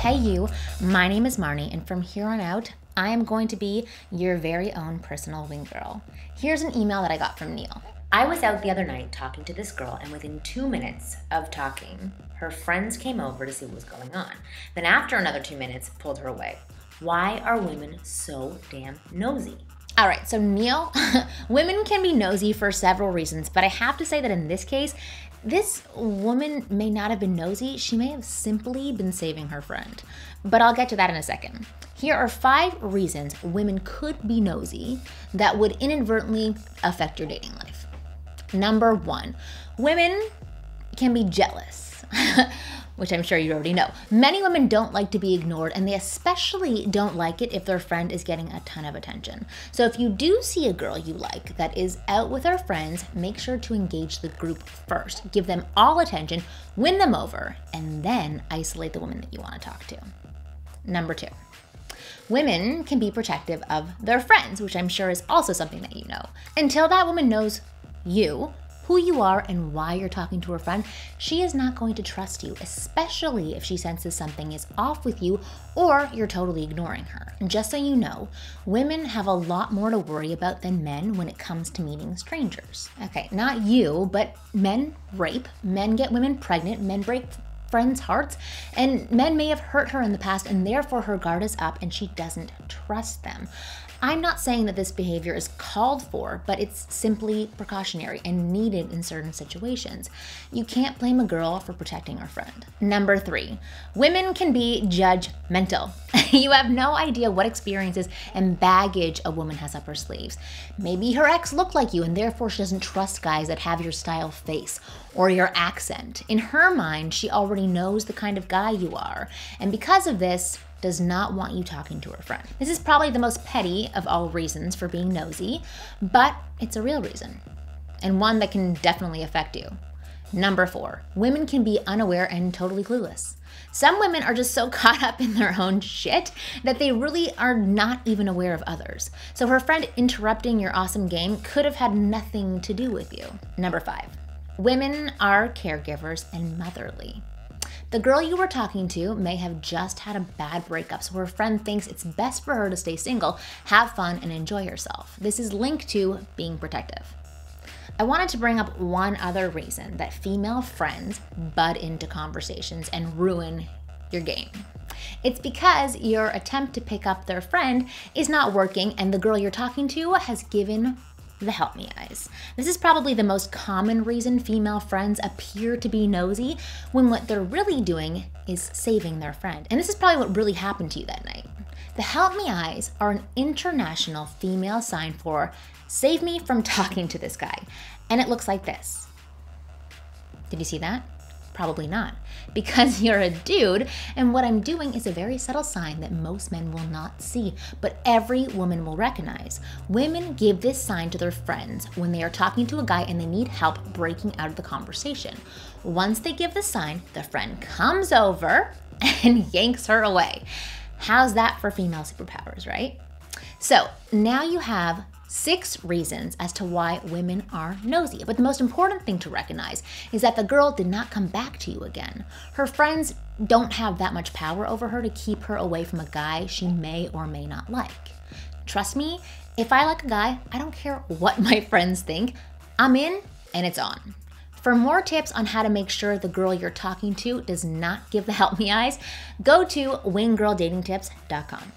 Hey, you, my name is Marni, and from here on out, I am going to be your very own personal wing girl. Here's an email that I got from Neil. I was out the other night talking to this girl, and within two minutes of talking, her friends came over to see what was going on. Then, after another two minutes, pulled her away. Why are women so damn nosy? All right, so Neil, women can be nosy for several reasons, but I have to say that in this case, this woman may not have been nosy, she may have simply been saving her friend. But I'll get to that in a second. Here are five reasons women could be nosy that would inadvertently affect your dating life. Number one, women can be jealous. which I'm sure you already know. Many women don't like to be ignored, and they especially don't like it if their friend is getting a ton of attention. So if you do see a girl you like that is out with her friends, make sure to engage the group first. Give them all attention, win them over, and then isolate the woman that you want to talk to. Number two. Women can be protective of their friends, which I'm sure is also something that you know. Until that woman knows you, who you are and why you're talking to her friend, she is not going to trust you, especially if she senses something is off with you or you're totally ignoring her. And just so you know, women have a lot more to worry about than men when it comes to meeting strangers. Okay, not you, but men rape, men get women pregnant, men break friends' hearts, and men may have hurt her in the past, and therefore her guard is up and she doesn't trust them. I'm not saying that this behavior is called for, but it's simply precautionary and needed in certain situations. You can't blame a girl for protecting her friend. Number three, women can be judgmental. you have no idea what experiences and baggage a woman has up her sleeves. Maybe her ex looked like you and therefore she doesn't trust guys that have your style face or your accent. In her mind, she already knows the kind of guy you are. And because of this, does not want you talking to her friend. This is probably the most petty of all reasons for being nosy, but it's a real reason and one that can definitely affect you. Number four, women can be unaware and totally clueless. Some women are just so caught up in their own shit that they really are not even aware of others. So her friend interrupting your awesome game could have had nothing to do with you. Number five, women are caregivers and motherly. The girl you were talking to may have just had a bad breakup, so her friend thinks it's best for her to stay single, have fun, and enjoy herself. This is linked to being protective. I wanted to bring up one other reason that female friends butt into conversations and ruin your game. It's because your attempt to pick up their friend is not working and the girl you're talking to has given the help me eyes. This is probably the most common reason female friends appear to be nosy when what they're really doing is saving their friend. And this is probably what really happened to you that night. The help me eyes are an international female sign for save me from talking to this guy. And it looks like this. Did you see that? Probably not, because you're a dude, and what I'm doing is a very subtle sign that most men will not see, but every woman will recognize. Women give this sign to their friends when they are talking to a guy and they need help breaking out of the conversation. Once they give the sign, the friend comes over and yanks her away. How's that for female superpowers, right? So now you have six reasons as to why women are nosy. But the most important thing to recognize is that the girl did not come back to you again. Her friends don't have that much power over her to keep her away from a guy she may or may not like. Trust me, if I like a guy, I don't care what my friends think. I'm in and it's on. For more tips on how to make sure the girl you're talking to does not give the help me eyes, go to winggirldatingtips.com.